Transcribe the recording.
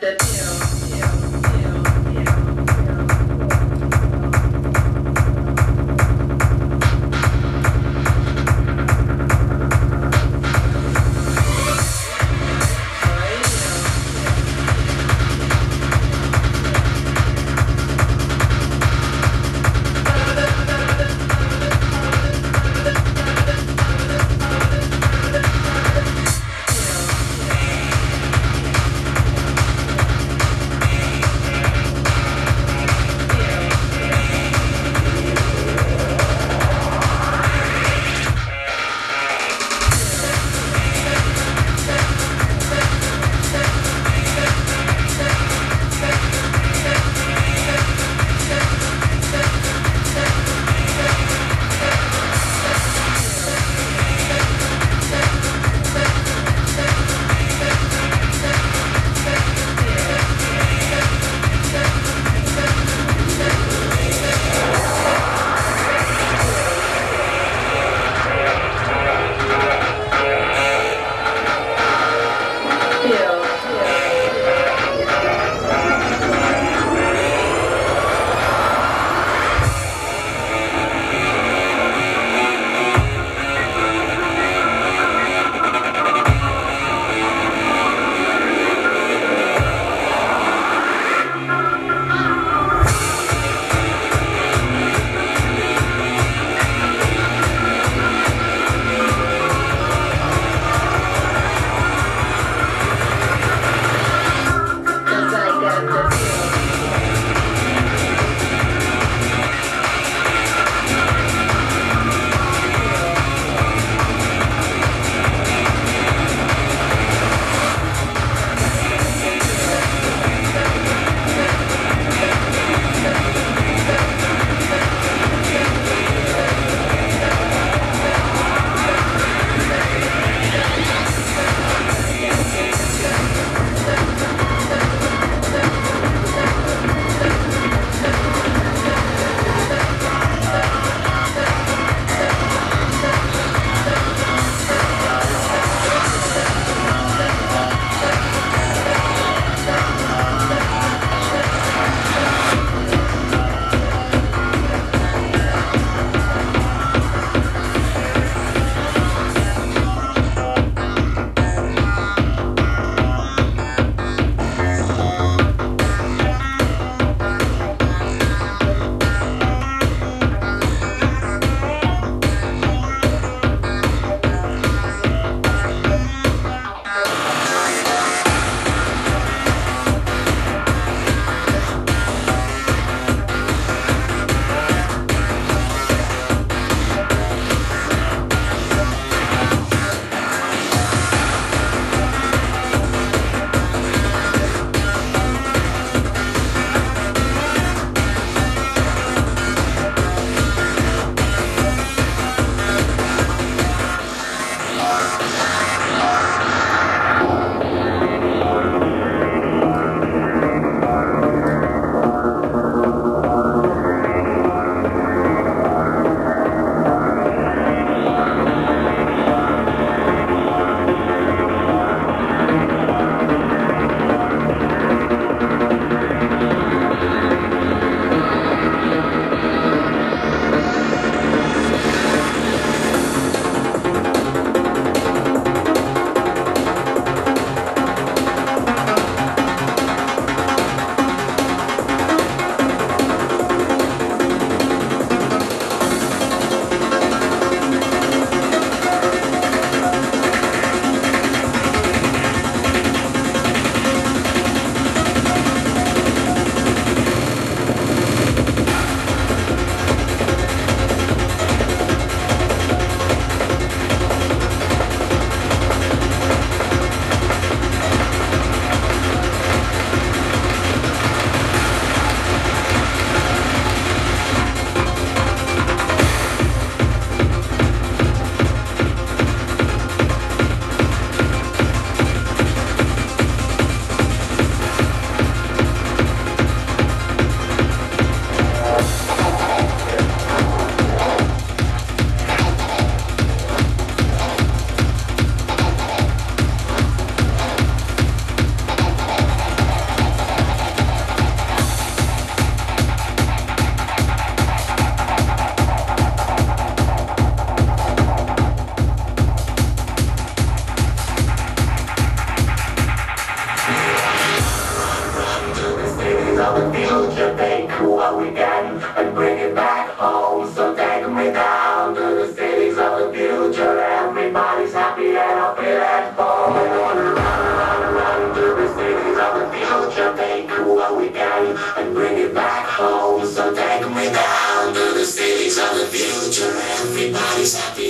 the pill. another future, take what we got and bring it back home. So take me down to the cities of the future. Everybody's happy and I'll feel at home. I wanna run, run, run to the cities of the future, take what we got and bring it back home. So take me down to the cities of the future. Everybody's happy.